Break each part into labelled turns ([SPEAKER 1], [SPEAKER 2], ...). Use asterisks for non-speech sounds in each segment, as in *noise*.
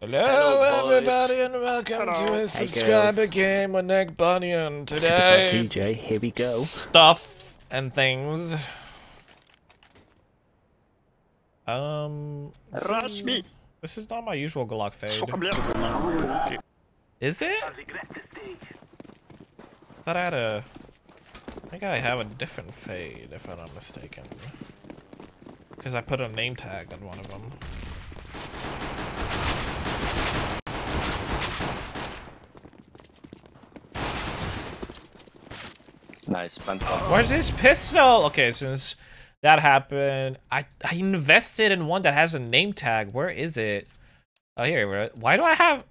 [SPEAKER 1] Hello,
[SPEAKER 2] Hello, boys.
[SPEAKER 1] everybody, and welcome to
[SPEAKER 2] Hello.
[SPEAKER 1] a
[SPEAKER 2] Hey,
[SPEAKER 1] subscriber
[SPEAKER 3] girls.
[SPEAKER 1] game with Nick Bunyun.
[SPEAKER 3] Superstar
[SPEAKER 1] Today,
[SPEAKER 3] DJ, here we go.
[SPEAKER 1] stuff and things. Um, this
[SPEAKER 2] Rush
[SPEAKER 1] is-
[SPEAKER 2] me.
[SPEAKER 1] This is not my usual Glock fade. Is it? Thought I had a. I think I have a different fade, if I'm not mistaken. Because I put a name tag on one of them.
[SPEAKER 2] Nice, plant.
[SPEAKER 1] Where's his pistol? Okay, since that happened, I I invested in one that has a name tag. Where is it? Oh, here. where- Why do I have?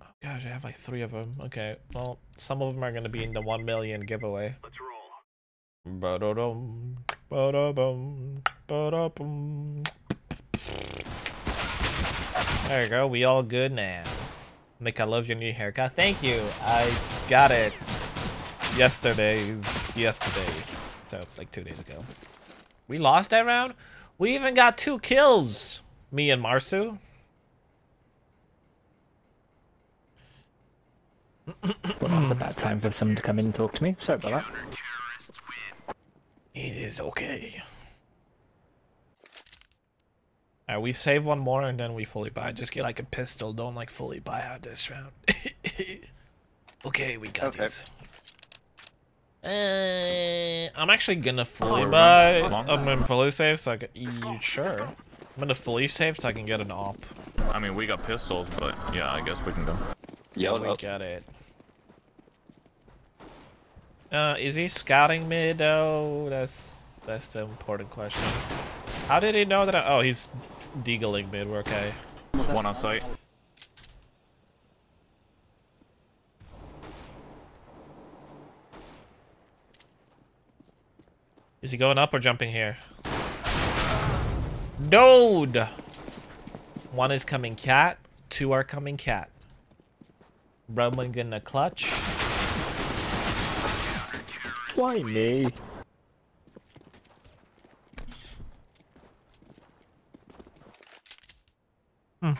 [SPEAKER 1] Oh gosh, I have like three of them. Okay, well, some of them are gonna be in the one million giveaway. Let's roll. Ba-da-dum, ba-da-bum, ba-da-bum. There you go. We all good now. Nick, I love your new haircut. Thank you. I got it yesterday's yesterday. So like two days ago. We lost that round? We even got two kills. Me and Marsu.
[SPEAKER 3] Well, that was a bad time for someone to come in and talk to me. Sorry about that.
[SPEAKER 1] It is okay. Alright, we save one more and then we fully buy. Just get like a pistol. Don't like fully buy out this round. *laughs* okay, we got
[SPEAKER 2] Okay.
[SPEAKER 1] this. Uh, I'm actually gonna fully
[SPEAKER 4] Oh,
[SPEAKER 1] buy.
[SPEAKER 4] long-
[SPEAKER 1] I'm gonna fully save so I can. e- Sure. I'm gonna fully save so I can get an op.
[SPEAKER 4] I mean, we got pistols, but yeah, I guess we can go.
[SPEAKER 2] Yeah,
[SPEAKER 1] we got it. Uh, is he scouting me though? That's that's the important question. How did he know that? I, oh, he's deagling mid. We're okay.
[SPEAKER 4] One on site.
[SPEAKER 1] Is he going up or jumping here? Dude! One is coming cat. Two are coming cat. Roman gonna clutch.
[SPEAKER 3] Why me? Hmm.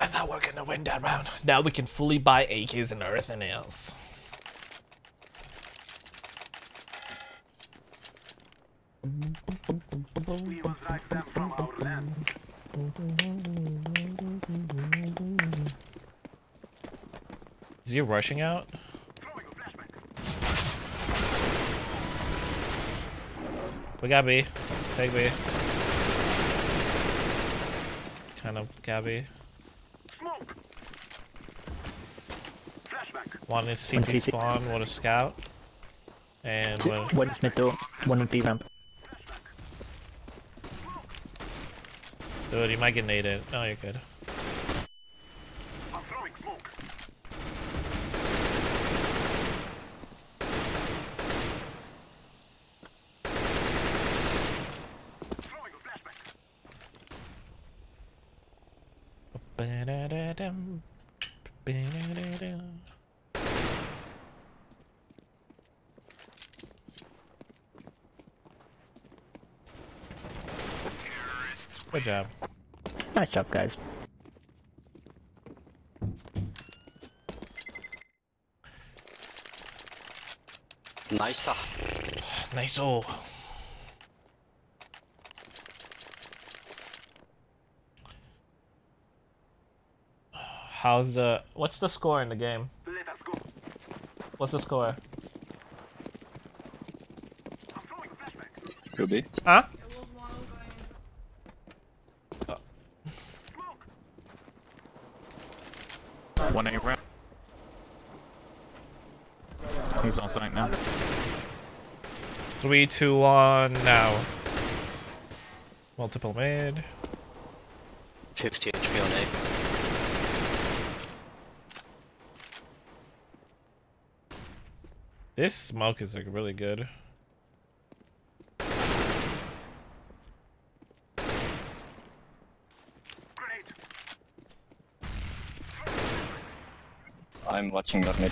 [SPEAKER 1] I thought we are gonna win that round. Now we can fully buy AKs and everything else. Is he rushing out? We got B. Take B. Kind of Gabby. B. One is CT
[SPEAKER 3] One CT.
[SPEAKER 1] spawn, one is scout. And
[SPEAKER 3] Two,
[SPEAKER 1] one,
[SPEAKER 3] one is mid door, one would be ramp.
[SPEAKER 1] dude, you might get naded. No, you're good. Ba-da-da-dum, ba-da-da-dum. Good job.
[SPEAKER 3] Nice job, guys.
[SPEAKER 2] Nice. ah.
[SPEAKER 1] Nice. Oh. How's the what's the score in the game? Let us go. What's the score?
[SPEAKER 2] Could be.
[SPEAKER 1] Huh?
[SPEAKER 4] One A round. He's on site now.
[SPEAKER 1] Three, two, one, now. Multiple mid.
[SPEAKER 2] 50 HP on A.
[SPEAKER 1] This smoke is like really good.
[SPEAKER 2] I'm watching that mid.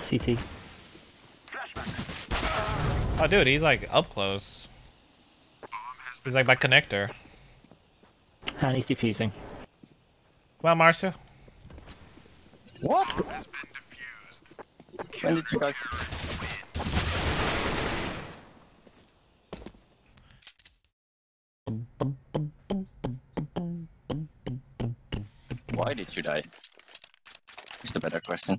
[SPEAKER 3] CT.
[SPEAKER 1] Oh, dude, he's like up close. He's like by connector.
[SPEAKER 3] And he's defusing.
[SPEAKER 1] Well, on, Marcia.
[SPEAKER 2] What? When did you guys... Why did you die? Is the better question.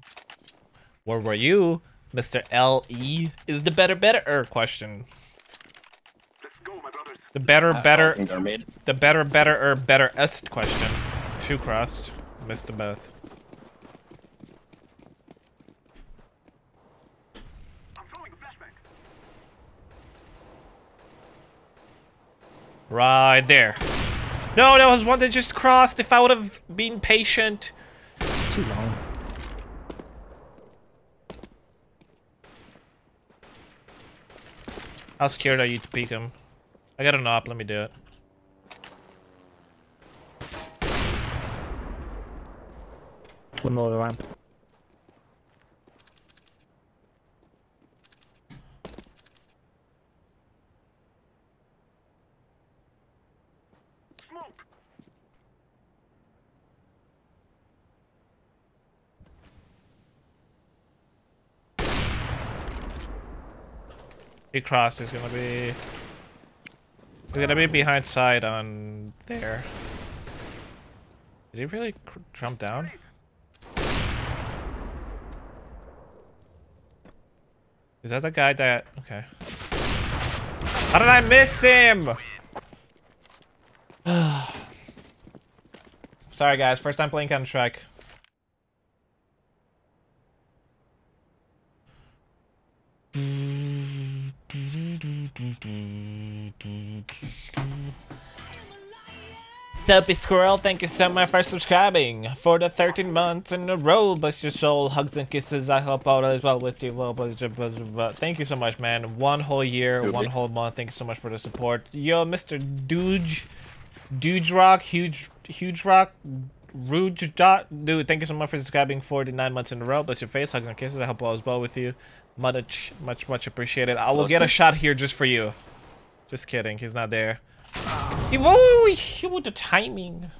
[SPEAKER 1] Where were you, Mr. L.E.? Is the better, better er question. The better, better,
[SPEAKER 2] I think they're mid.
[SPEAKER 1] the better, better er better est question. Two crossed. Missed them both. Right there. No, that was one that just crossed. If I would have been patient.
[SPEAKER 3] Too long.
[SPEAKER 1] How scared are you to peek him? I got an op, let me do it.
[SPEAKER 3] One more ramp.
[SPEAKER 1] He crossed, he's gonna be... He's gonna be behind side on there. Did he really jump down? Is that the guy that... Okay. How did I miss him? *sighs* Sorry guys, first time playing Counter-Strike. Soapy Squirrel, thank you so much for subscribing for the 13 months in a row. Bless your soul, hugs and kisses. I hope all is well with you. Well. Thank you so much, man. One whole year,
[SPEAKER 2] Doobie.
[SPEAKER 1] one whole month. Thank you so much for the support. Yo, Mr. Dooge, Dooge Rock, huge, huge rock, Rouge dot, dude. Thank you so much for subscribing for the nine months in a row. Bless your face, hugs and kisses. I hope all is well with you. Much, much, much appreciated. I will get a shot here just for you. Just kidding, he's not there. He, whoa, he, with the timing.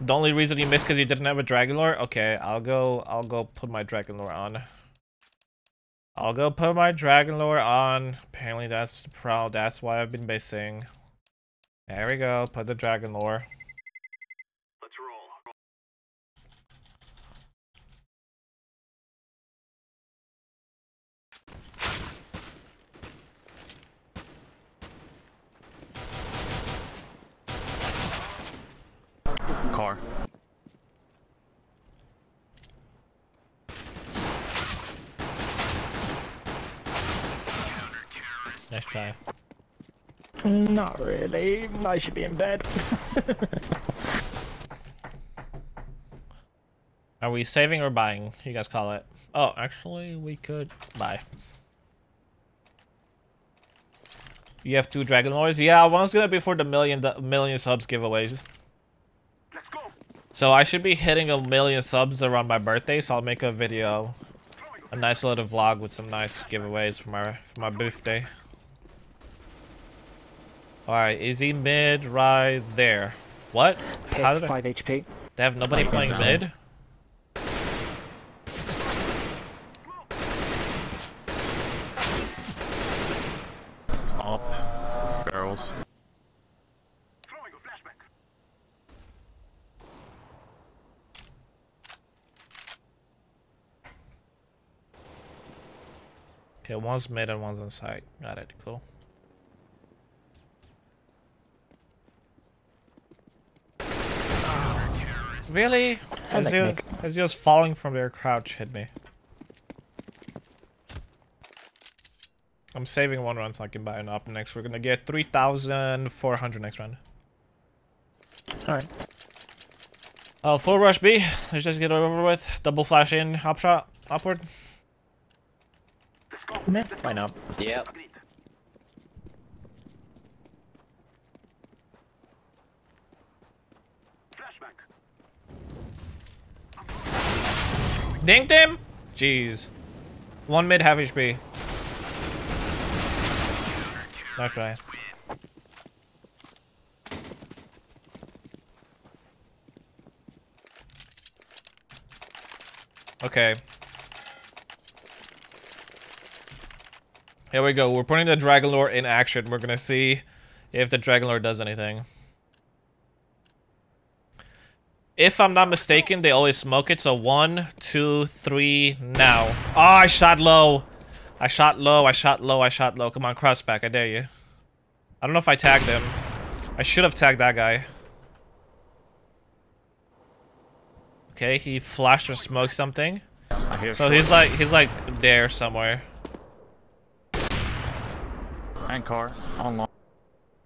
[SPEAKER 1] The only reason he missed because he didn't have a Dragon Lore? Okay, I'll go, I'll go put my Dragon Lore on. I'll go put my Dragon Lore on. Apparently that's the pro, that's why I've been missing. There we go, put the Dragon Lore.
[SPEAKER 4] Car.
[SPEAKER 1] Nice try.
[SPEAKER 3] Not really. I should be in bed. *laughs*
[SPEAKER 1] Are we saving or buying? You guys call it. Oh, actually, we could buy. You have two Dragon Lores? Yeah, one's gonna be for the million the million subs giveaways. So I should be hitting a million subs around my birthday, so I'll make a video, a nice little vlog with some nice giveaways for my for my birthday. All right, is he mid right there? What? How
[SPEAKER 3] It's
[SPEAKER 1] did I,
[SPEAKER 3] 5 HP.
[SPEAKER 1] they have nobody playing
[SPEAKER 3] now.
[SPEAKER 1] mid?
[SPEAKER 4] Up. Barrels.
[SPEAKER 1] Okay, one's mid and one's on site. Got it. Cool. Really?
[SPEAKER 3] As, like
[SPEAKER 1] as
[SPEAKER 3] Nick.
[SPEAKER 1] Ezio's falling from their crouch hit me. I'm saving one run so I can buy an up next. We're gonna get 3,400 next round.
[SPEAKER 3] Alright.
[SPEAKER 1] Oh, full rush B. Let's just get it over with. Double flash in, hop shot, upward.
[SPEAKER 3] Meh, Why not?
[SPEAKER 2] Yeah.
[SPEAKER 1] Dinked him? Jeez. One mid, half HP. Nice try. Okay. Here we go. We're putting the Dragon Lore in action. We're gonna see if the Dragon Lore does anything. If I'm not mistaken, they always smoke it. So one, two, three, now. Oh, I shot low. I shot low. I shot low. I shot low. Come on, cross back. I dare you. I don't know if I tagged him. I should have tagged that guy. Okay, he flashed or smoked something. So he's like he's like there somewhere.
[SPEAKER 4] And car. On long.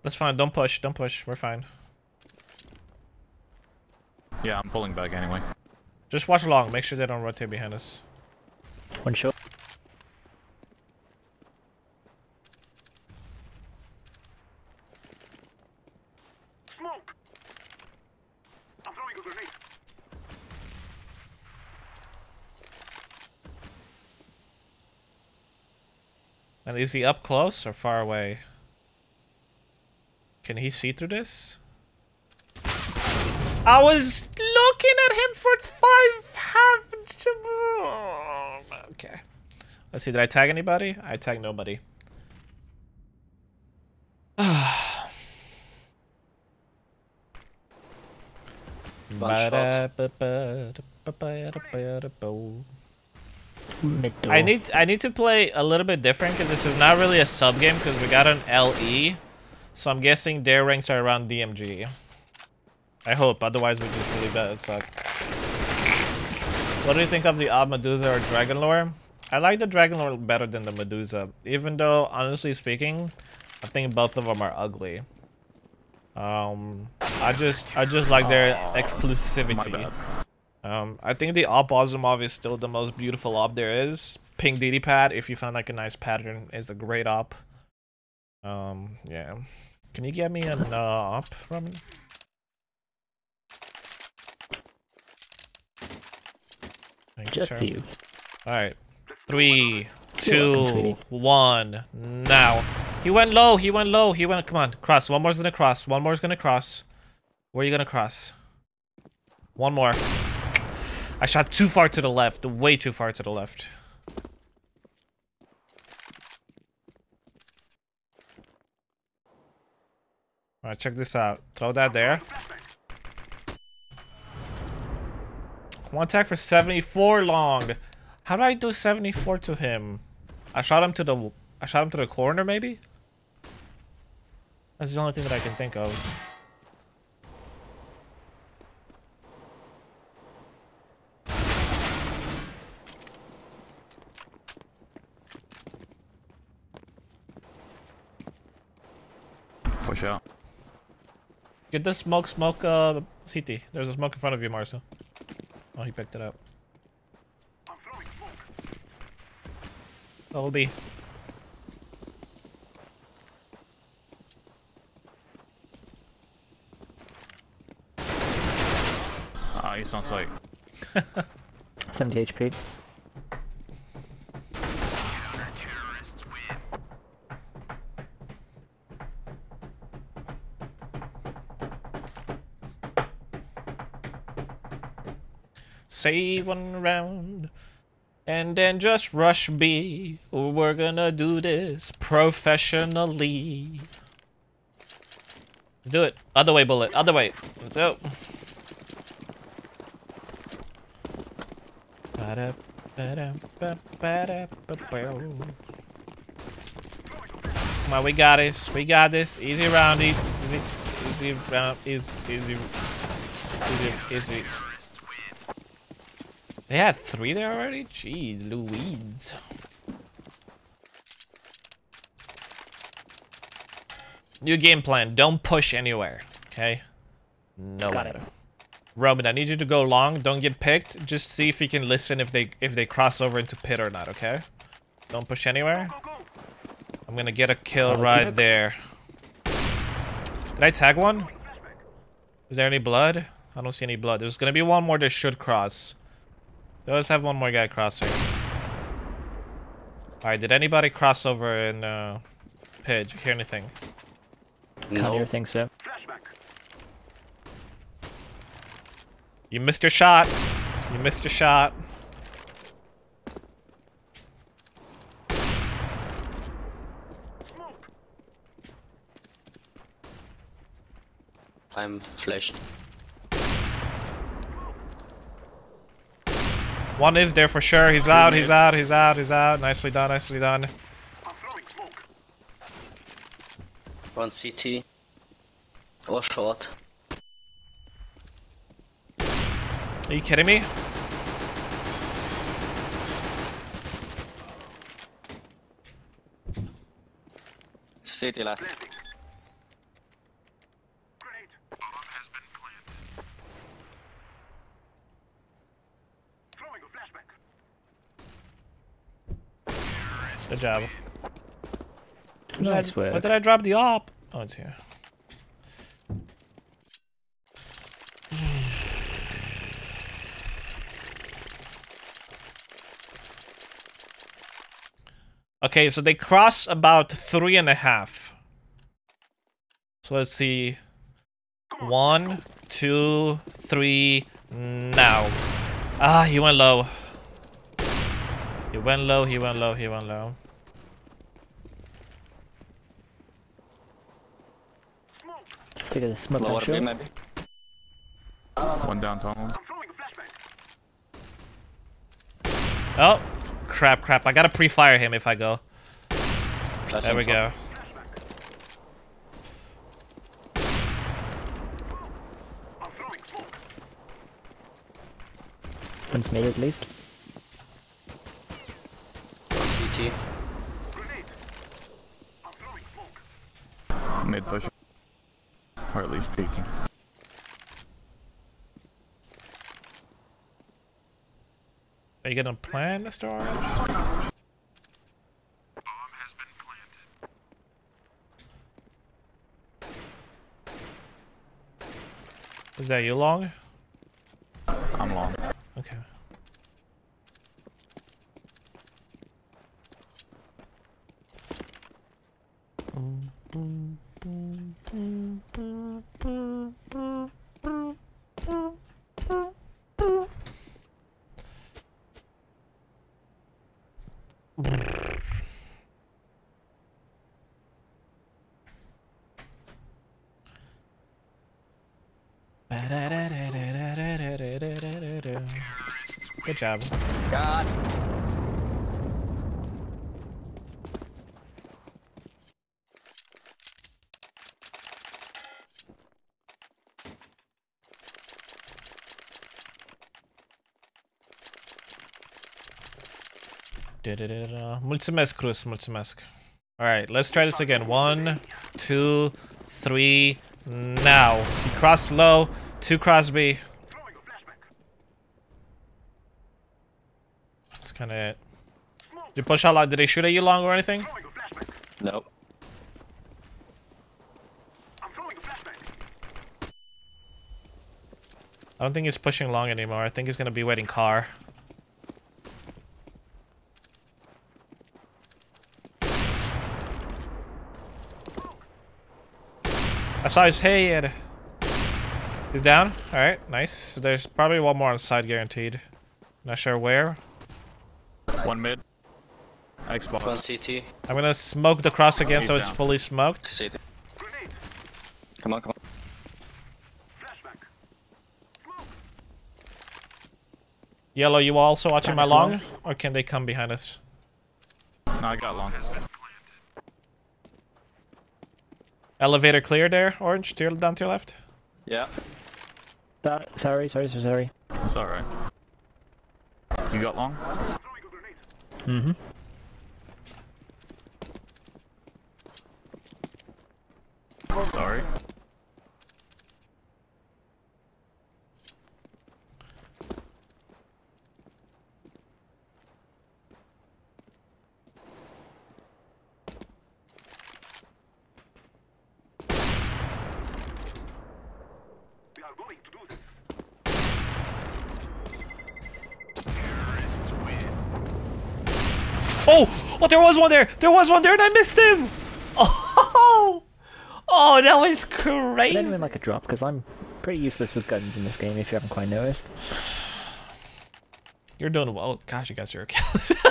[SPEAKER 1] That's fine. Don't push. Don't push. We're fine.
[SPEAKER 4] Yeah, I'm pulling back anyway.
[SPEAKER 1] Just watch along. Make sure they don't rotate behind us.
[SPEAKER 3] One shot.
[SPEAKER 5] Smoke! I'm throwing a grenade.
[SPEAKER 1] And is he up close or far away? Can he see through this? I was looking at him for five half. Okay. Let's see. Did I tag anybody? I tagged nobody. *sighs*
[SPEAKER 3] Mid.
[SPEAKER 1] I need I need to play a little bit different because this is not really a sub game because we got an LE, so I'm guessing their ranks are around DMG. I hope, otherwise we're just really bad. Fuck. What do you think of the Odd Medusa or Dragon Lore? I like the Dragon Lore better than the Medusa, even though honestly speaking, I think both of them are ugly. Um, I just I just like their exclusivity. Um, I think the op Asiimov is still the most beautiful op there is. Pink DDPAT, if you find like a nice pattern, is a great op. Um, yeah. Can you get me an uh, op, Roman? Thank
[SPEAKER 3] Just
[SPEAKER 1] sir.
[SPEAKER 3] for you.
[SPEAKER 1] Alright. Three, two, one, now. He went low, he went low, he went, come on, cross. One more's gonna cross, one more's gonna cross. Where are you gonna cross? One more. I shot too far to the left, way too far to the left. Alright, check this out. Throw that there. One attack for 74 long. How did I do 74 to him? I shot him to the I shot him to the corner maybe? That's the only thing that I can think of.
[SPEAKER 4] Push out.
[SPEAKER 1] Get the smoke, smoke, uh, CT. There's a smoke in front of you, Marcel. Oh, he picked it up.
[SPEAKER 5] I'm throwing smoke.
[SPEAKER 1] Oh, B.
[SPEAKER 4] Ah, he's on site. *laughs*
[SPEAKER 3] 70 HP.
[SPEAKER 1] Save one round. And then just rush B. We're gonna do this professionally. Let's do it. Other way, bullet. Other way. Let's go. Come on, we got this. We got this. Easy round, easy, easy round, easy, easy, easy, easy. They had three there already? Jeez, Louise. New game plan. Don't push anywhere. Okay? No
[SPEAKER 3] Got
[SPEAKER 1] way.
[SPEAKER 3] it.
[SPEAKER 1] Roman, I need you to go long. Don't get picked. Just see if you can listen if they if they cross over into pit or not, okay? Don't push anywhere.
[SPEAKER 5] Go, go!
[SPEAKER 1] I'm gonna get a kill oh,
[SPEAKER 3] I'll
[SPEAKER 1] right
[SPEAKER 3] keep
[SPEAKER 1] there. Did I tag one? Is there any blood? I don't see any blood. There's gonna be one more that should cross. Let's have one more guy crossing. Alright, did anybody cross over in uh, Pidge? Hear anything?
[SPEAKER 3] Can't
[SPEAKER 2] No.
[SPEAKER 3] hear things, so.
[SPEAKER 5] Flashback.
[SPEAKER 1] You missed your shot. You missed your shot.
[SPEAKER 6] I'm flashed.
[SPEAKER 1] One is there for sure. He's out, he's out, he's out, he's out. Nicely done, nicely done.
[SPEAKER 5] I'm throwing smoke.
[SPEAKER 6] One CT. Or short.
[SPEAKER 1] Are you kidding me?
[SPEAKER 2] City last.
[SPEAKER 5] Planting. Grenade. Bomb has been planted. Throwing a flashback.
[SPEAKER 1] Good job.
[SPEAKER 3] Nice
[SPEAKER 1] Why
[SPEAKER 3] work.
[SPEAKER 1] did I drop the op? Oh, it's here. *sighs* Okay, so they cross about three and a half. So let's see. One, two, three, now. Ah, he went low. He went low, he went low, he went low.
[SPEAKER 5] Smoke.
[SPEAKER 3] Let's take a smoke
[SPEAKER 2] Lower B
[SPEAKER 3] shot.
[SPEAKER 2] maybe.
[SPEAKER 4] One down tunnel.
[SPEAKER 5] I'm throwing a flashback.
[SPEAKER 1] Oh, crap, crap. I gotta pre-fire him if I go.
[SPEAKER 2] Flash
[SPEAKER 1] There we go.
[SPEAKER 5] I'm throwing smoke.
[SPEAKER 3] One's made at least.
[SPEAKER 6] CT.
[SPEAKER 5] Grenade. I'm throwing smoke.
[SPEAKER 4] Mid push. Or at least peeking.
[SPEAKER 1] Are you gonna plan, Mr. Orange?
[SPEAKER 5] Bomb has been planted.
[SPEAKER 1] Is that you long?
[SPEAKER 4] I'm long.
[SPEAKER 1] Okay. Good job.
[SPEAKER 2] God.
[SPEAKER 1] Mulțumesc, Cruz, mulțumesc. Alright, let's try this again. One, two, three, now. Cross low, two cross B.
[SPEAKER 5] Throwing a flashback.
[SPEAKER 1] That's kind of it.
[SPEAKER 5] Smoke.
[SPEAKER 1] Did you push out long? Did they shoot at you long or anything?
[SPEAKER 5] Throwing a flashback.
[SPEAKER 2] No.
[SPEAKER 5] I'm throwing a flashback.
[SPEAKER 1] I don't think he's pushing long anymore. I think he's gonna be waiting car. I saw his head. He's down. All right, nice. So there's probably one more on side guaranteed. Not sure where.
[SPEAKER 4] One mid.
[SPEAKER 6] One CT.
[SPEAKER 1] I'm gonna smoke the cross again so
[SPEAKER 4] He's
[SPEAKER 1] it's fully smoked.
[SPEAKER 2] City.
[SPEAKER 5] Grenade.
[SPEAKER 2] Come on, come on.
[SPEAKER 5] Flashback. Smoke.
[SPEAKER 1] Yellow, you also watching my long,
[SPEAKER 3] long.
[SPEAKER 1] or can they come behind us?
[SPEAKER 4] No, I got long.
[SPEAKER 1] Elevator clear there, orange. To your, down to your left.
[SPEAKER 2] Yeah.
[SPEAKER 3] Uh, sorry, sorry, sorry, sorry.
[SPEAKER 4] It's alright. You got long?
[SPEAKER 3] Mm-hmm.
[SPEAKER 4] Sorry.
[SPEAKER 5] We are going to do this.
[SPEAKER 1] Oh! Oh, there was one there! There was one there and I missed him! Oh! Oh, that was
[SPEAKER 3] I don't
[SPEAKER 1] crazy!
[SPEAKER 3] even like a drop because I'm pretty useless with guns in this game. If you haven't quite noticed.
[SPEAKER 1] You're doing well. Oh, gosh, you guys are okay. *laughs*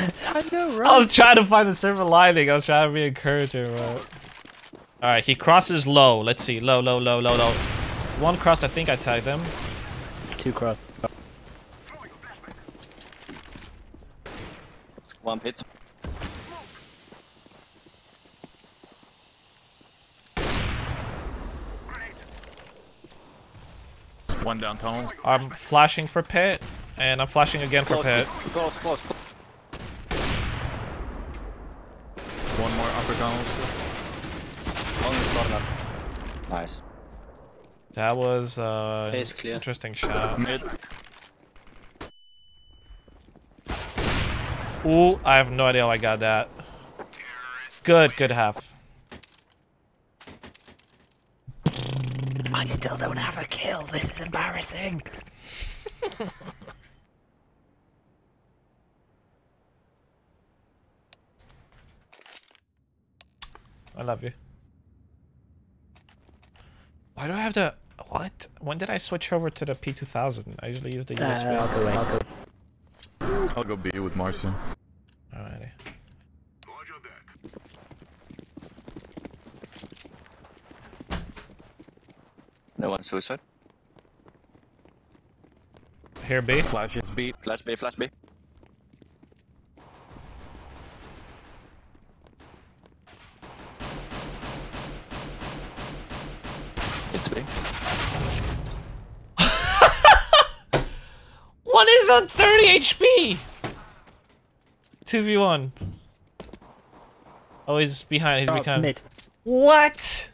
[SPEAKER 3] I know,
[SPEAKER 1] I was trying to find the silver lining. I was trying to be encouraging, but... Alright, he crosses low. Let's see. Low, low, low, low, low. One cross, I think I tagged him.
[SPEAKER 3] Two cross.
[SPEAKER 2] One pit.
[SPEAKER 4] One down tunnels.
[SPEAKER 1] I'm flashing for pit, and I'm flashing again for
[SPEAKER 2] Close,
[SPEAKER 1] pit.
[SPEAKER 2] close, close, close.
[SPEAKER 4] One more upper tunnels.
[SPEAKER 2] On. Nice.
[SPEAKER 1] That was uh
[SPEAKER 6] clear.
[SPEAKER 1] interesting shot.
[SPEAKER 4] Mid.
[SPEAKER 1] Ooh, I have no idea how I got that. Good, good half.
[SPEAKER 3] I still don't have a kill. This is embarrassing.
[SPEAKER 1] I love you. Why do I have the what? When did I switch over to the P2000? I usually use the
[SPEAKER 3] Uh,
[SPEAKER 1] USP.
[SPEAKER 3] I'll go. I'll go.
[SPEAKER 4] I'll go B with Marcy.
[SPEAKER 2] No one suicide.
[SPEAKER 1] Here, B.
[SPEAKER 4] Flashes B.
[SPEAKER 2] Flash B, flash B. It's B. *laughs*
[SPEAKER 1] One is on 30 HP. 2v1. Oh, he's behind. He's
[SPEAKER 3] Oh,
[SPEAKER 1] behind.
[SPEAKER 3] mid.
[SPEAKER 1] What?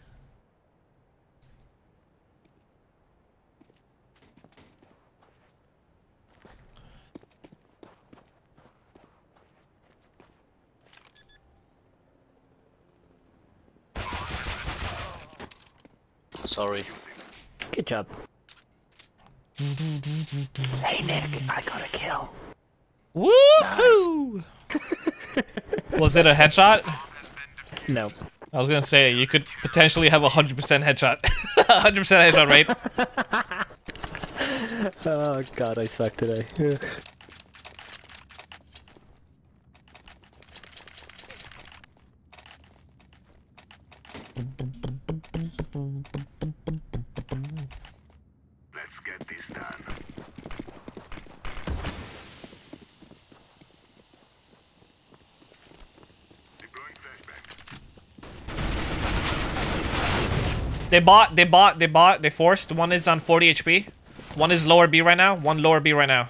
[SPEAKER 6] Sorry.
[SPEAKER 3] Good job. hey Nick, I got a kill.
[SPEAKER 1] Woohoo! *laughs* Was it a headshot?
[SPEAKER 3] No.
[SPEAKER 1] I was gonna say you could potentially have a hundred percent headshot, *laughs* hundred percent headshot rate. *laughs*
[SPEAKER 3] Oh god, I suck today.
[SPEAKER 5] Let's get this done. Deploying flashbang.
[SPEAKER 1] They bought, they bought, they bought, they forced. One is on 40 HP. One is lower B right now. One lower B right now.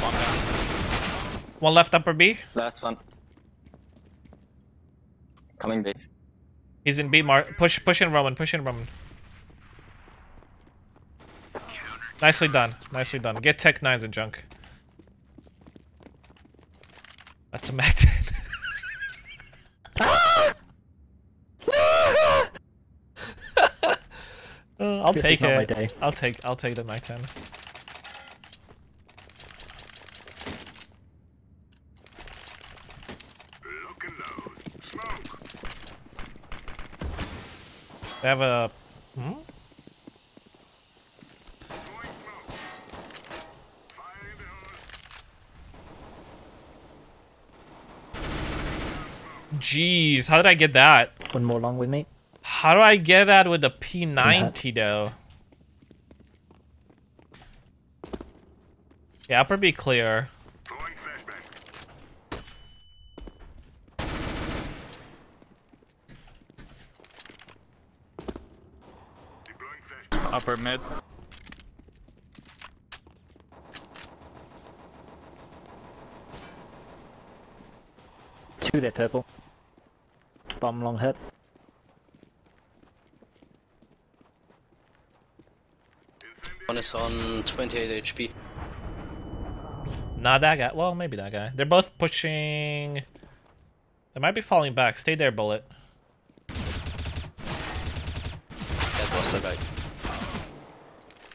[SPEAKER 4] One.
[SPEAKER 1] One left upper B.
[SPEAKER 2] Last one. Coming B.
[SPEAKER 1] He's in B. mark. push, push in Roman. Push in Roman. Nicely done. Nicely done. Get Tec-9s and junk. That's a *laughs* Mac 10. I'll
[SPEAKER 3] This
[SPEAKER 1] take
[SPEAKER 3] is not my
[SPEAKER 1] it. I'll take I'll take the Mac 10.
[SPEAKER 5] Lock and load. Smoke.
[SPEAKER 1] They have a hmm?
[SPEAKER 5] Throwing smoke. Fire in the hole.
[SPEAKER 1] Jeez, how did I get that?
[SPEAKER 3] One more long with me.
[SPEAKER 1] How do I get that with the P90 though? Yeah, upper be clear.
[SPEAKER 5] Throwing flashbang. Deploying flashbang.
[SPEAKER 4] Upper mid.
[SPEAKER 3] Two there, purple. Bomb long head.
[SPEAKER 6] One is on 28 HP.
[SPEAKER 1] Not that guy. Well, maybe that guy. They're both pushing... They might be falling back. Stay there, Bullet.
[SPEAKER 6] That was the guy.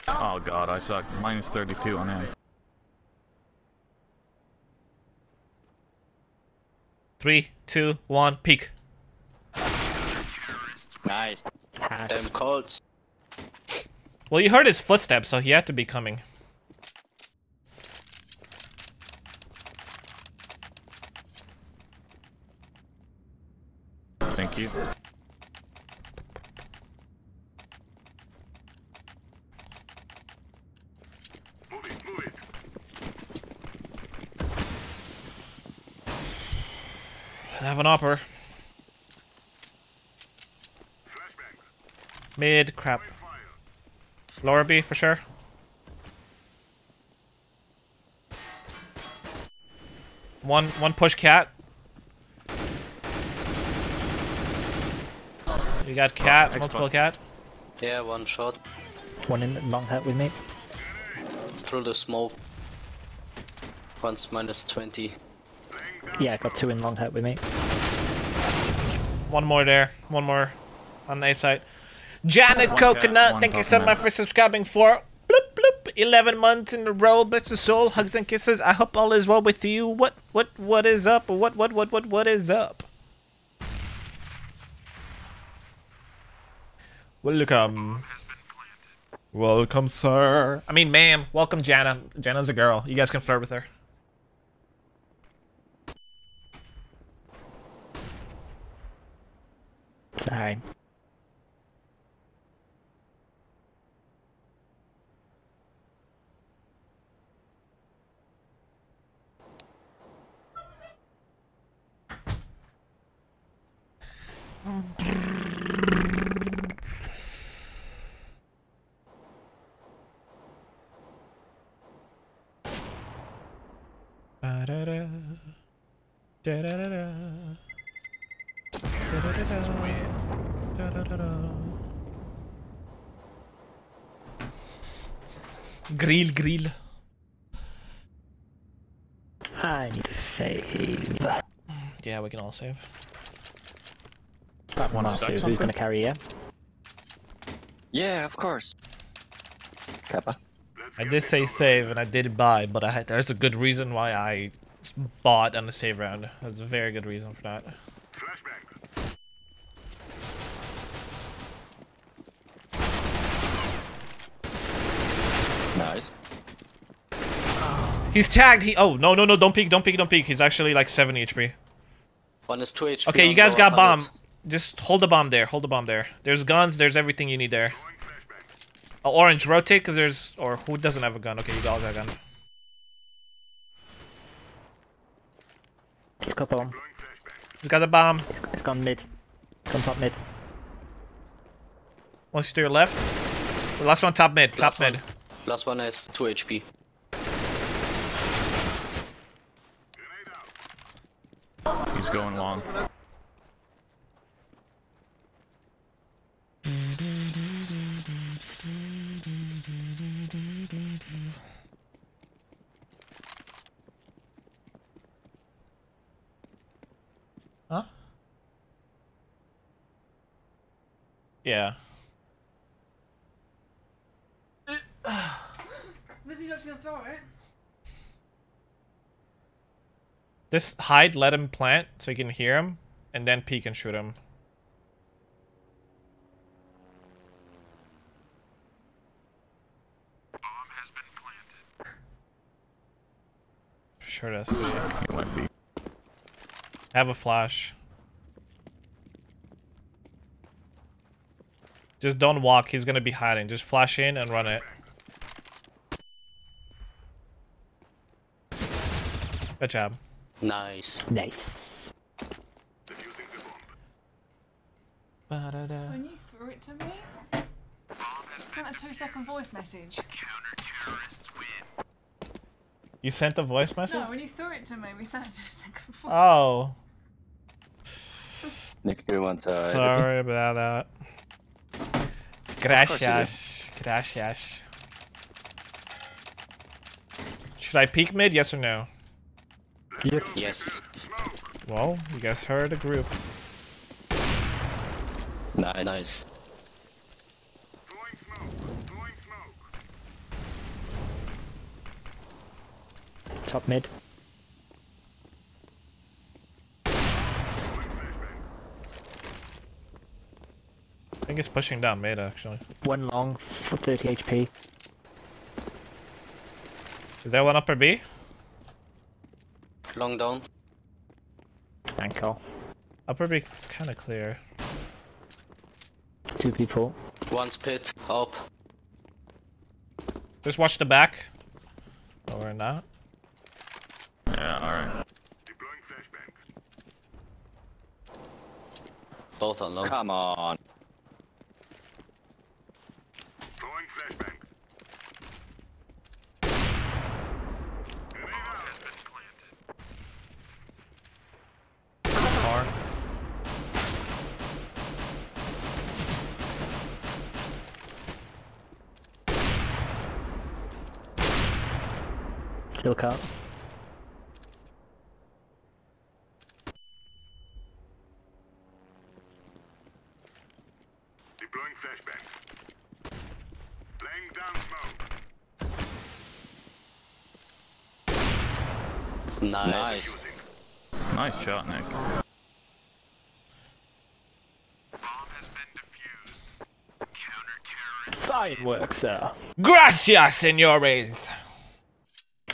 [SPEAKER 4] Oh god, I suck. Minus 32 on him.
[SPEAKER 1] Three, two, one, peak.
[SPEAKER 2] Nice.
[SPEAKER 6] Damn Colts.
[SPEAKER 1] Well, you heard his footsteps, so he had to be coming.
[SPEAKER 4] Thank you.
[SPEAKER 5] Move it, move it.
[SPEAKER 1] I have an upper. Mid, crap.
[SPEAKER 5] Fire.
[SPEAKER 1] Lower B for sure. One, one push cat. You got cat,
[SPEAKER 4] Next
[SPEAKER 1] multiple
[SPEAKER 4] one.
[SPEAKER 1] cat.
[SPEAKER 6] Yeah, one shot.
[SPEAKER 3] One in long hat with me.
[SPEAKER 6] Through the smoke. One's minus 20.
[SPEAKER 3] Yeah, I got two in long hat with me.
[SPEAKER 1] One more there. One more on the A side. Janet
[SPEAKER 4] One
[SPEAKER 1] Coconut,
[SPEAKER 4] cat, one
[SPEAKER 1] thank you so much for subscribing for bloop bloop 11 months in a row. Bless your soul, hugs and kisses. I hope all is well with you. What what what is up? What what what what what is up? Welcome. Welcome, sir. I mean, ma'am. Welcome, Jana. Jana's a girl. You guys can flirt with her.
[SPEAKER 3] Sorry.
[SPEAKER 1] Grill, grill.
[SPEAKER 3] I need to save.
[SPEAKER 1] Yeah, we can all save.
[SPEAKER 3] That one
[SPEAKER 4] Wanna
[SPEAKER 3] or
[SPEAKER 4] stack
[SPEAKER 3] two. Who's gonna carry you?
[SPEAKER 2] Yeah, of course. Kappa.
[SPEAKER 1] I did say save and I did buy, but I had, there's a good reason why I bought on the save round. There's a very good reason for that.
[SPEAKER 5] Flashbang.
[SPEAKER 2] Nice.
[SPEAKER 1] He's tagged. He oh no no no don't peek don't peek don't peek. He's actually like 70 HP.
[SPEAKER 6] One is 2 HP.
[SPEAKER 1] Okay, you guys got bomb.
[SPEAKER 6] 100.
[SPEAKER 1] Just hold the bomb there. Hold the bomb there. There's guns. There's everything you need there. Oh, orange, rotate because there's or who doesn't have a gun? Okay, you all got a gun.
[SPEAKER 3] He's got the bomb.
[SPEAKER 5] Throwing flashbang.
[SPEAKER 1] You got the bomb.
[SPEAKER 3] It's gone mid. Gone top mid.
[SPEAKER 1] Once to your left. The last one, top mid. Top
[SPEAKER 6] Last
[SPEAKER 1] mid.
[SPEAKER 6] one. Last one has 2 HP.
[SPEAKER 4] He's going long.
[SPEAKER 1] Huh? Yeah. Just hide, let him plant so you can hear him, and then peek and shoot him. Sure does. be.
[SPEAKER 4] He might be.
[SPEAKER 1] Have a flash. Just don't walk. He's gonna be hiding. Just flash in and run it. Good job.
[SPEAKER 6] Nice.
[SPEAKER 3] Nice.
[SPEAKER 5] Defusing the bomb.
[SPEAKER 1] Ba-da-da.
[SPEAKER 7] When you threw it to me, sent a two second voice message.
[SPEAKER 1] You sent a voice message?
[SPEAKER 7] No, when you threw it to me, we sent it to a two second voice.
[SPEAKER 1] Oh,
[SPEAKER 2] Nick, do you want uh,
[SPEAKER 1] sorry about that. Gracias. Gracias. Should I peek mid? Yes or no?
[SPEAKER 3] Yes.
[SPEAKER 6] Yes.
[SPEAKER 1] Well, you guys heard the group.
[SPEAKER 2] Nice.
[SPEAKER 6] Nice.
[SPEAKER 3] top mid.
[SPEAKER 1] I think he's pushing down mid actually.
[SPEAKER 3] One long for 30 HP.
[SPEAKER 1] Is there one upper B?
[SPEAKER 6] Long down.
[SPEAKER 3] Ankle.
[SPEAKER 1] Upper B kinda clear.
[SPEAKER 3] Two people.
[SPEAKER 6] One's pit, up.
[SPEAKER 1] Just watch the back. Or not.
[SPEAKER 6] Both on long.
[SPEAKER 2] Come on.
[SPEAKER 5] Throwing flashbang. Grenade has been planted.
[SPEAKER 1] Far.
[SPEAKER 3] Still cut.
[SPEAKER 5] Deploying flashbang. Laying down smoke.
[SPEAKER 6] Nice.
[SPEAKER 2] Nice.
[SPEAKER 4] Nice shot, Nick.
[SPEAKER 5] Bomb has been defused. Counter-terrorist.
[SPEAKER 3] Fine work, sir.
[SPEAKER 1] Gracias, senores.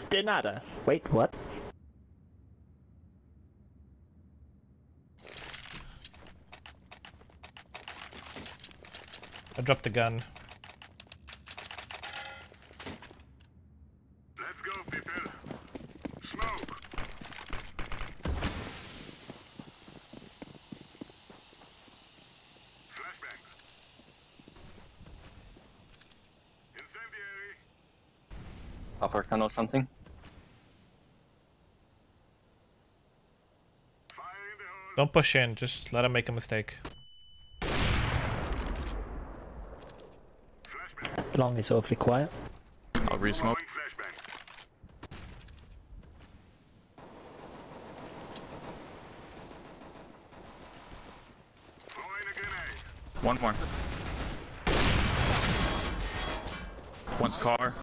[SPEAKER 3] De nada. Wait, what?
[SPEAKER 1] I dropped the gun.
[SPEAKER 5] Let's go, people. Smoke. Flashbang. Incendiary.
[SPEAKER 2] Upper tunnel something?
[SPEAKER 5] Fire in the hole.
[SPEAKER 1] Don't push in. Just let him make a mistake.
[SPEAKER 3] Long is awfully quiet.
[SPEAKER 4] I'll re-smoke.
[SPEAKER 5] Throwing flashbang. Throwing a grenade.
[SPEAKER 4] One more. One's car.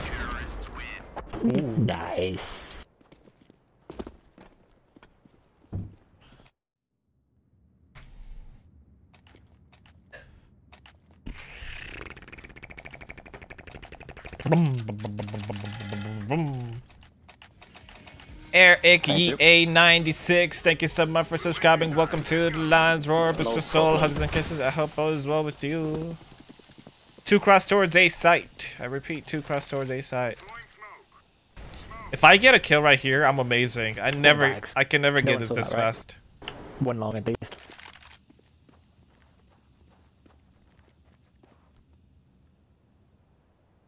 [SPEAKER 5] Terrorists win.
[SPEAKER 3] Nice.
[SPEAKER 1] Eric
[SPEAKER 2] you.
[SPEAKER 1] EA96, thank you so much for subscribing. Welcome to the Lions Roar, Mr.
[SPEAKER 2] No
[SPEAKER 1] Soul, hugs and kisses. I hope all is well with you. Two cross towards A site. I repeat, two cross towards A site.
[SPEAKER 5] Throwing smoke.
[SPEAKER 1] If I get a kill right here, I'm amazing. I never,
[SPEAKER 3] bags.
[SPEAKER 1] I can never
[SPEAKER 3] No
[SPEAKER 1] get this
[SPEAKER 3] saw
[SPEAKER 1] this
[SPEAKER 3] right?
[SPEAKER 1] fast.
[SPEAKER 3] One long at least.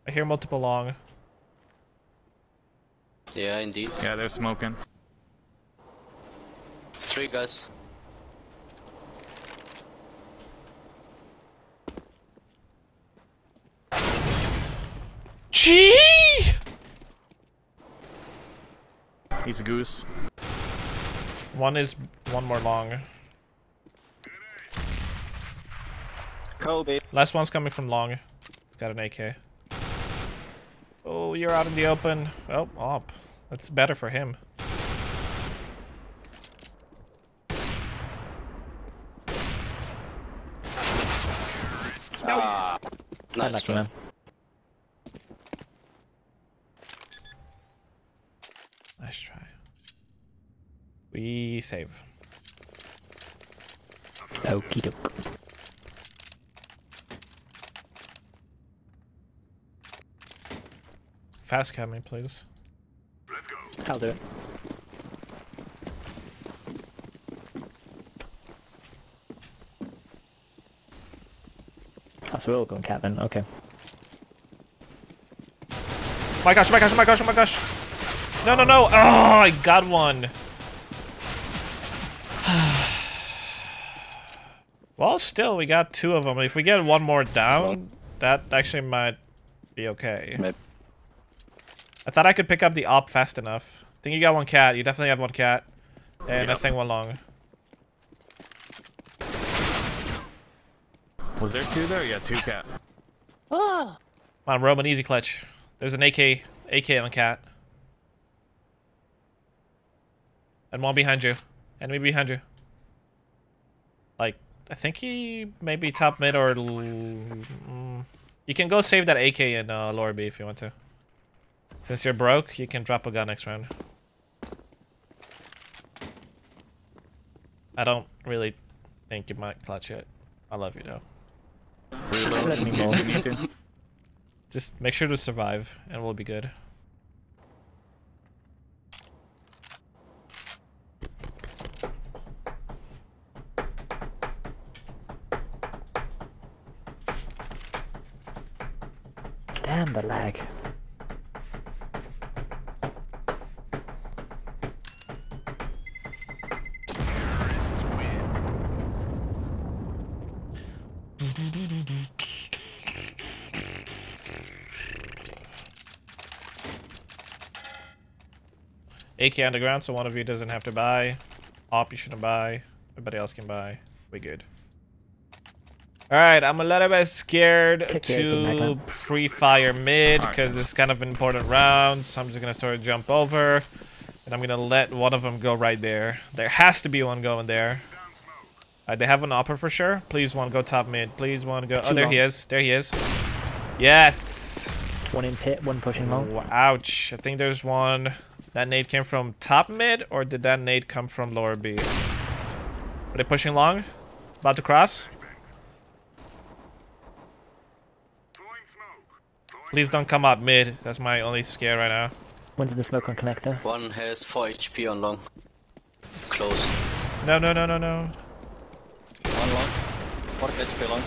[SPEAKER 1] I hear multiple long.
[SPEAKER 6] Yeah, indeed.
[SPEAKER 4] Yeah, they're smoking.
[SPEAKER 6] Three guys.
[SPEAKER 1] Gee!
[SPEAKER 4] He's a goose.
[SPEAKER 1] One is one more long.
[SPEAKER 2] Kobe.
[SPEAKER 1] Last one's coming from long. He's got an AK. Oh, you're out in the open. Oh, op. That's better for him.
[SPEAKER 2] Ah,
[SPEAKER 6] Nice
[SPEAKER 3] Unlucky,
[SPEAKER 6] try.
[SPEAKER 3] man.
[SPEAKER 1] Nice try. We save.
[SPEAKER 3] Okie doke.
[SPEAKER 1] Fast coming, please.
[SPEAKER 5] Let's go.
[SPEAKER 3] I'll do it. Oh, so we're all going then. Okay.
[SPEAKER 1] My gosh, my gosh, my gosh, my gosh. No, no, no. Oh, I got one. Well, still, we got two of them. If we get one more down, that actually might be okay.
[SPEAKER 2] Maybe.
[SPEAKER 1] I thought I could pick up the op fast enough. I think you got one cat. You definitely have one cat. And I
[SPEAKER 4] Yep.
[SPEAKER 1] think one long.
[SPEAKER 4] Was there two there? Yeah, two cat. *laughs* Ah.
[SPEAKER 1] Come on, Roman, easy clutch. There's an AK, AK on cat. And one behind you. Enemy behind you. Like, I think he maybe top mid or. Mm, you can go save that AK in uh, lower B if you want to. Since you're broke, you can drop a gun next round. I don't really think you might clutch it. I love you though.
[SPEAKER 3] Let me
[SPEAKER 4] in case
[SPEAKER 3] know.
[SPEAKER 4] you need to.
[SPEAKER 1] Just make sure to survive, and we'll be good.
[SPEAKER 3] Damn the lag.
[SPEAKER 1] AK underground, so one of you doesn't have to buy. Op, you shouldn't buy. Everybody else can buy. We good. Alright, I'm a little bit scared
[SPEAKER 3] Kick your egg in,
[SPEAKER 1] to pre-fire mid because it's kind of an important round. So I'm just gonna sort of jump over, and I'm gonna let one of them go right there. There has to be one going there. Uh, they have an upper for sure. Please one go top mid. Please one go. Oh,
[SPEAKER 3] Too
[SPEAKER 1] there he is. There he is. Yes.
[SPEAKER 3] One in pit, one pushing long.
[SPEAKER 1] Wow, Ouch. I think there's one. That nade came from top mid, or did that nade come from lower B? Are they pushing long? About to cross?
[SPEAKER 5] Throwing smoke. Throwing
[SPEAKER 1] Please don't come out mid. That's my only scare right now.
[SPEAKER 3] One's in the smoke on connector.
[SPEAKER 6] One has 4 HP on long. Close.
[SPEAKER 1] No, no, no, no, no.
[SPEAKER 2] One long. Four HP long.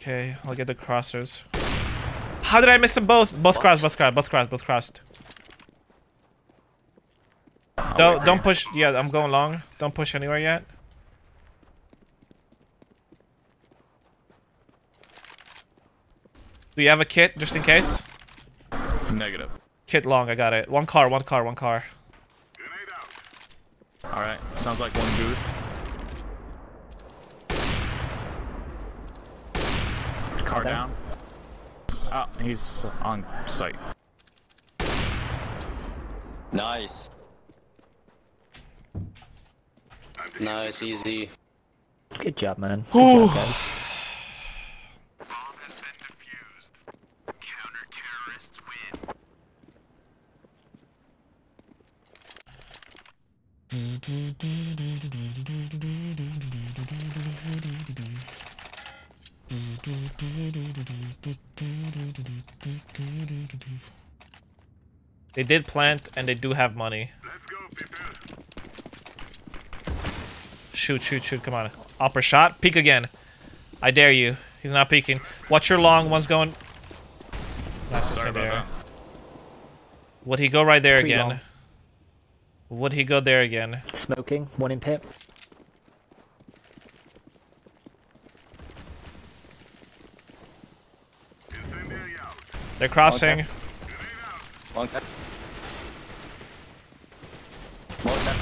[SPEAKER 1] Okay, I'll get the crossers. How did I miss them both? Both crossed, both crossed, both crossed, both crossed. Don't, don't push. Yeah, I'm going long. Don't push anywhere yet. Do you have a kit just in case?
[SPEAKER 4] Negative.
[SPEAKER 1] Kit long, I got it. One car, one car, one car.
[SPEAKER 4] Alright, sounds like one goose. Car
[SPEAKER 3] Okay.
[SPEAKER 4] down. Oh, he's on site.
[SPEAKER 2] Nice.
[SPEAKER 6] Nice, easy.
[SPEAKER 3] Good job, man. Good job, guys.
[SPEAKER 5] Bomb has been defused. Counter-terrorists win.
[SPEAKER 1] They did plant and they do have money.
[SPEAKER 5] Let's go.
[SPEAKER 1] Shoot, shoot, shoot. Come on. Upper shot. Peek again. I dare you. He's not peeking. Watch your long. One's going. Nice
[SPEAKER 4] Sorry
[SPEAKER 1] there.
[SPEAKER 4] about that.
[SPEAKER 1] Would he go right there
[SPEAKER 3] Three
[SPEAKER 1] again?
[SPEAKER 3] long.
[SPEAKER 1] Would he go there again?
[SPEAKER 3] Smoking, one in pit.
[SPEAKER 1] They're crossing.
[SPEAKER 2] Okay.
[SPEAKER 5] Grenade out.
[SPEAKER 2] Long tap. More tap.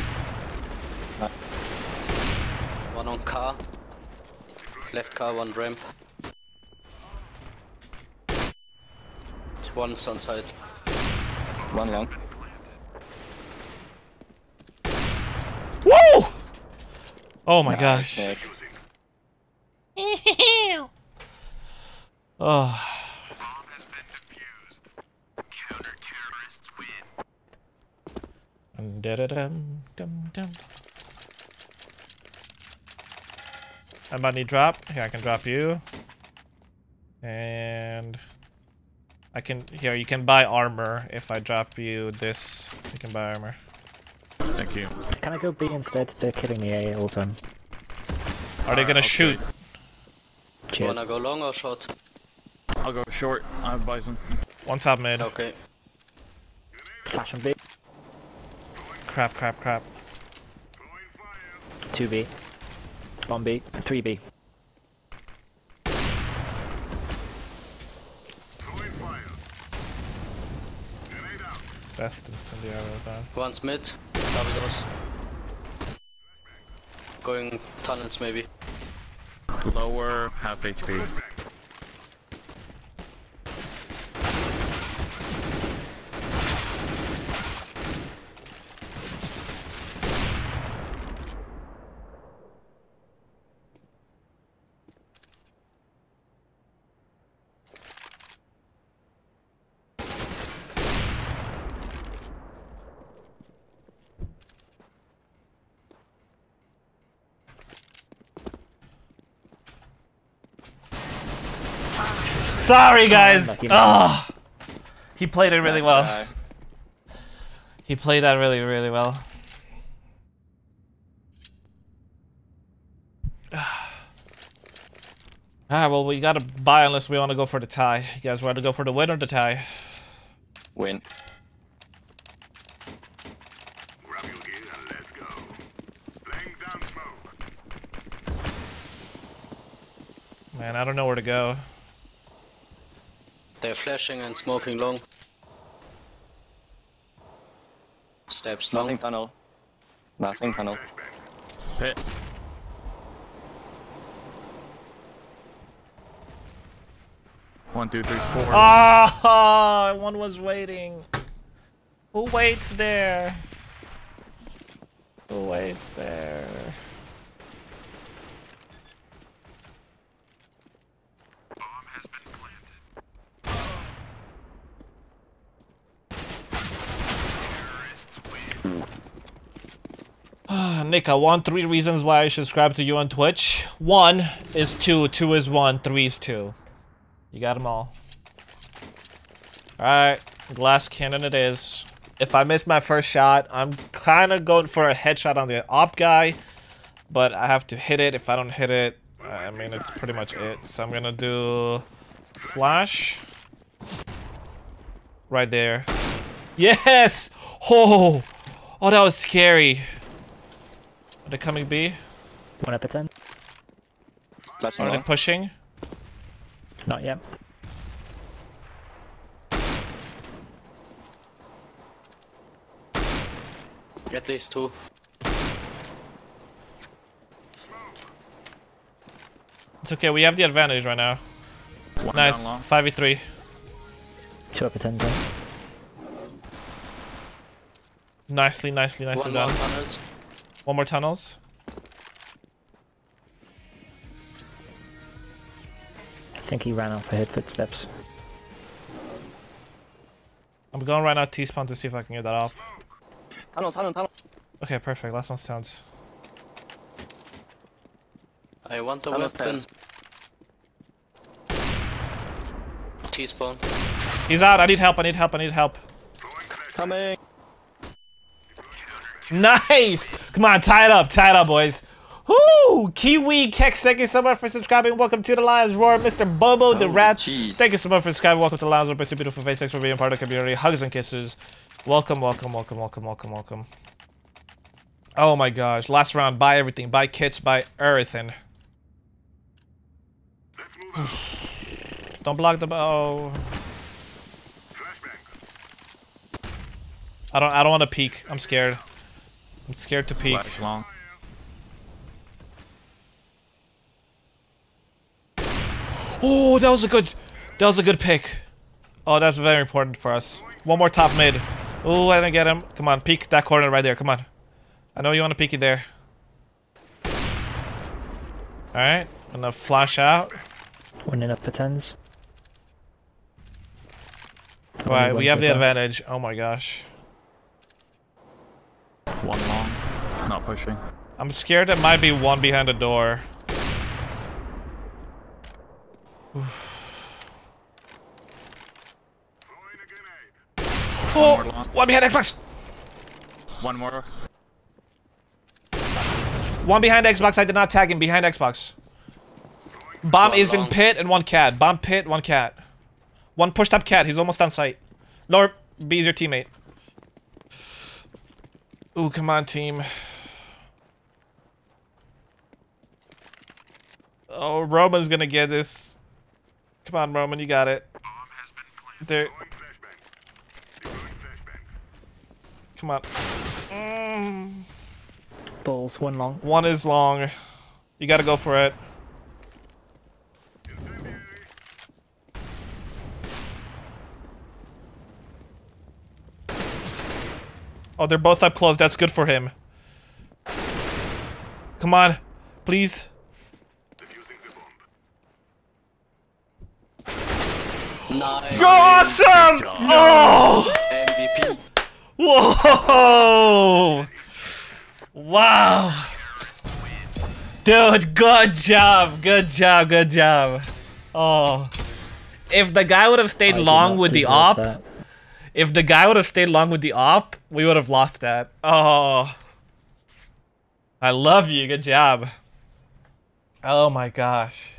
[SPEAKER 6] One on car. Left car, one ramp. One's on site.
[SPEAKER 2] One long.
[SPEAKER 1] Oh my gosh.
[SPEAKER 2] Nick.
[SPEAKER 1] Oh.
[SPEAKER 5] Bomb has been defused. Counter-terrorists win.
[SPEAKER 1] Dum, dum, dum. How about need drop? Here, I can drop you. And I can here you can buy armor if I drop you this. You can buy armor.
[SPEAKER 4] Thank you.
[SPEAKER 3] Can I go B instead? They're killing me A all the time.
[SPEAKER 1] Are they gonna ah,
[SPEAKER 4] I'll
[SPEAKER 1] shoot?
[SPEAKER 4] trade.
[SPEAKER 3] Cheers.
[SPEAKER 6] Wanna go long or short?
[SPEAKER 4] I'll go short. I have Bizon.
[SPEAKER 1] One top mid.
[SPEAKER 6] Okay.
[SPEAKER 3] Flash on B.
[SPEAKER 1] Crap, crap, crap.
[SPEAKER 3] Two B. Bomb B. Three B.
[SPEAKER 5] Throwing fire. Grenade out.
[SPEAKER 1] Best incendiary done.
[SPEAKER 6] One's mid. Double doors. Going tunnels maybe.
[SPEAKER 4] Lower, half HP.
[SPEAKER 1] Sorry, guys.
[SPEAKER 8] lucky.
[SPEAKER 1] Oh, he played it really well. He played that really, really well. *sighs* Ah, well, we gotta buy unless we want to go for the tie. You guys want to go for the win or the tie?
[SPEAKER 2] win.
[SPEAKER 5] Grab your gear and let's go. Laying down smoke.
[SPEAKER 1] Man, I don't know where to go.
[SPEAKER 6] They're flashing and smoking long. Steps long.
[SPEAKER 2] Nothing tunnel. Nothing tunnel.
[SPEAKER 4] Pit. One, two, three, four.
[SPEAKER 1] Ah, *laughs* one was waiting. Who waits there? Who waits there? Nick, I want three reasons why I should subscribe to you on Twitch. One is two, two is one, three is two. You got them all. Alright, glass cannon it is. If I miss my first shot, I'm kind of going for a headshot on the op guy. But I have to hit it. If I don't hit it, I mean, it's pretty much it. So I'm gonna do... Flash. Right there. Yes! Oh! *laughs* Oh, that was scary. Are they coming B?
[SPEAKER 8] One up at 10.
[SPEAKER 2] Flashing
[SPEAKER 1] Are they
[SPEAKER 2] long.
[SPEAKER 1] pushing?
[SPEAKER 8] Not yet.
[SPEAKER 6] At least two.
[SPEAKER 1] It's okay, we have the advantage right now.
[SPEAKER 4] One
[SPEAKER 1] Nice. 5v3.
[SPEAKER 8] Two up at 10. Then.
[SPEAKER 1] Nicely, nicely, nicely
[SPEAKER 6] One
[SPEAKER 1] done.
[SPEAKER 6] More tunnels.
[SPEAKER 1] One more tunnels.
[SPEAKER 8] I think he ran off. I heard footsteps.
[SPEAKER 1] I'm going right now T-spawn to see if I can get that off.
[SPEAKER 2] Tunnel, tunnel, tunnel.
[SPEAKER 1] Okay, perfect. Last one sounds.
[SPEAKER 6] I want the
[SPEAKER 2] Tunnel
[SPEAKER 6] weapon.
[SPEAKER 2] stairs.
[SPEAKER 6] T-spawn.
[SPEAKER 1] He's out. I need help. I need help. I need help.
[SPEAKER 2] Coming.
[SPEAKER 1] Nice! Come on, tie it up. Tie it up, boys. Whoo! Kiwi Kex, thank you so much for subscribing. Welcome to the Lions Roar. Mr. Bobo the
[SPEAKER 2] Oh,
[SPEAKER 1] Rat.
[SPEAKER 2] jeez.
[SPEAKER 1] Thank you so much for subscribing. Welcome to the Lions Roar. Mr. Beautiful Face. Thanks for being part of the community. Hugs and kisses. Welcome, welcome, welcome, welcome, welcome, welcome. Oh my gosh. Last round. Buy everything. Buy kits. Buy everything.
[SPEAKER 5] Let's move out.
[SPEAKER 1] Don't block the bow.
[SPEAKER 5] Oh.
[SPEAKER 1] I don't I don't want to peek. I'm scared. I'm scared to peek.
[SPEAKER 4] Flash long.
[SPEAKER 1] Oh, that was a good that was a good pick. Oh, that's very important for us. One more top mid. Oh, I didn't get him. Come on, peek that corner right there. Come on. I know you want to peek it there. Alright, I'm gonna flash out.
[SPEAKER 8] One in up at 10s.
[SPEAKER 1] Alright, we have the advantage. Oh my gosh.
[SPEAKER 4] One long. Pushing.
[SPEAKER 1] I'm scared there might be one behind the door.
[SPEAKER 5] Grenade.
[SPEAKER 1] Oh,
[SPEAKER 4] long.
[SPEAKER 1] one behind Xbox.
[SPEAKER 4] One more.
[SPEAKER 1] One behind Xbox. I did not tag him behind Xbox. Bomb
[SPEAKER 6] One
[SPEAKER 1] is in pit and one cat. Bomb pit, one cat. One pushed up cat. He's almost on site. Lower B is your teammate. Ooh, come on, team. Oh, Roman's gonna get this. Come on, Roman, you got it. There.
[SPEAKER 5] Throwing flashbang. Deploying flashbang.
[SPEAKER 1] Come on. Mm,
[SPEAKER 8] Balls. One long.
[SPEAKER 1] one is long. You gotta go for it. Oh, they're both up close. That's good for him. Come on. Please.
[SPEAKER 6] Nice.
[SPEAKER 1] Awesome! Oh!
[SPEAKER 6] MVP.
[SPEAKER 1] Whoa! Wow! Dude, good job, good job, good job. Oh, if the guy would have stayed
[SPEAKER 8] did
[SPEAKER 1] long with the op,
[SPEAKER 8] that.
[SPEAKER 1] if the guy would have stayed long with the op, we would have lost that. Oh. I love you. Good job. Oh my gosh.